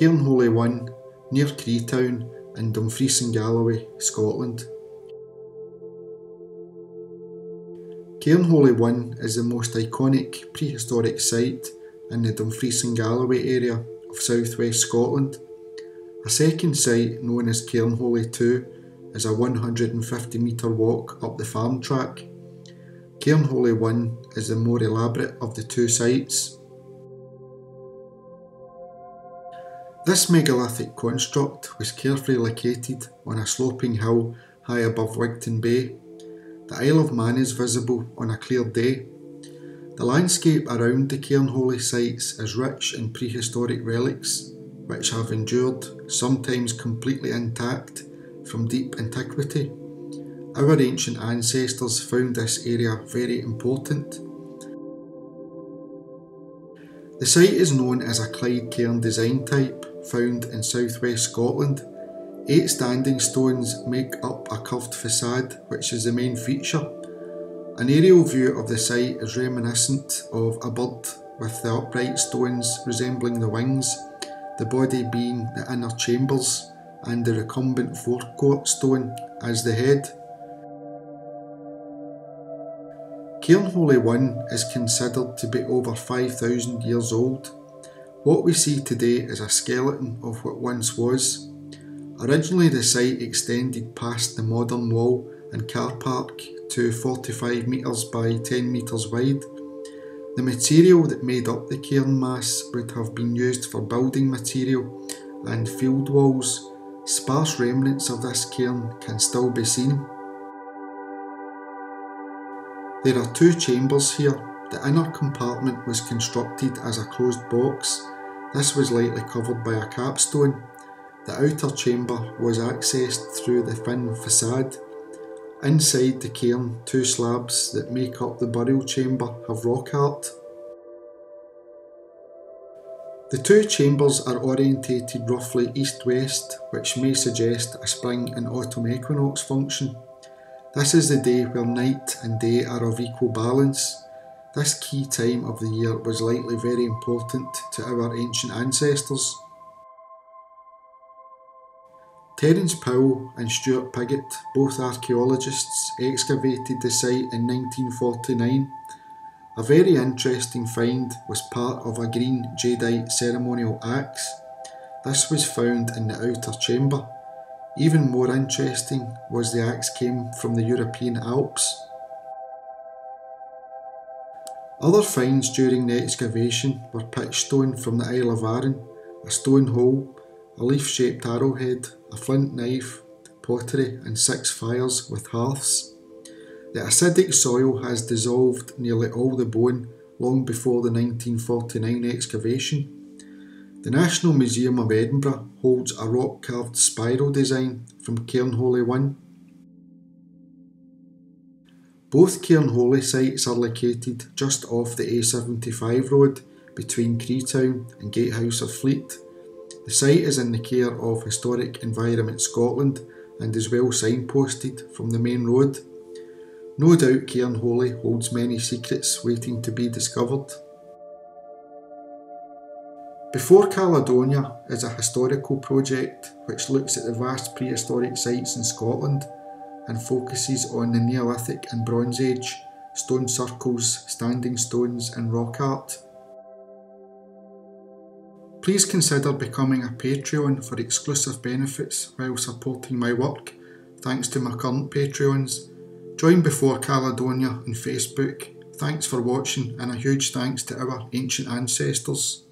Cairnholy 1, near Creetown in Dumfries and Galloway, Scotland. Cairnholy 1 is the most iconic prehistoric site in the Dumfries and Galloway area of southwest Scotland. A second site, known as Cairnholy 2, is a 150 metre walk up the farm track. Cairnholy 1 is the more elaborate of the two sites This megalithic construct was carefully located on a sloping hill high above Wigtown Bay. The Isle of Man is visible on a clear day. The landscape around the Cairnholy sites is rich in prehistoric relics which have endured, sometimes completely intact, from deep antiquity. Our ancient ancestors found this area very important. The site is known as a Clyde Cairn design type found in southwest Scotland. Eight standing stones make up a curved facade, which is the main feature. An aerial view of the site is reminiscent of a bird with the upright stones resembling the wings, the body being the inner chambers, and the recumbent forecourt stone as the head. Cairnholy 1 is considered to be over 5,000 years old what we see today is a skeleton of what once was. Originally the site extended past the modern wall and car park to 45 metres by 10 metres wide. The material that made up the cairn mass would have been used for building material and field walls. Sparse remnants of this cairn can still be seen. There are two chambers here the inner compartment was constructed as a closed box. This was lightly covered by a capstone. The outer chamber was accessed through the thin facade. Inside the cairn, two slabs that make up the burial chamber have rock art. The two chambers are orientated roughly east-west, which may suggest a spring and autumn equinox function. This is the day where night and day are of equal balance. This key time of the year was likely very important to our ancient ancestors. Terence Powell and Stuart Piggott, both archaeologists, excavated the site in 1949. A very interesting find was part of a green jadeite ceremonial axe. This was found in the outer chamber. Even more interesting was the axe came from the European Alps. Other finds during the excavation were pitch stone from the Isle of Arran, a stone hole, a leaf shaped arrowhead, a flint knife, pottery, and six fires with hearths. The acidic soil has dissolved nearly all the bone long before the 1949 excavation. The National Museum of Edinburgh holds a rock carved spiral design from Cairnholy 1 both Cairnholy sites are located just off the A75 road between Creetown and Gatehouse of Fleet. The site is in the care of Historic Environment Scotland and is well signposted from the main road. No doubt Cairnholy holds many secrets waiting to be discovered. Before Caledonia is a historical project which looks at the vast prehistoric sites in Scotland and focuses on the Neolithic and Bronze Age, stone circles, standing stones, and rock art. Please consider becoming a Patreon for exclusive benefits while supporting my work, thanks to my current Patreons. Join Before Caledonia on Facebook. Thanks for watching, and a huge thanks to our ancient ancestors.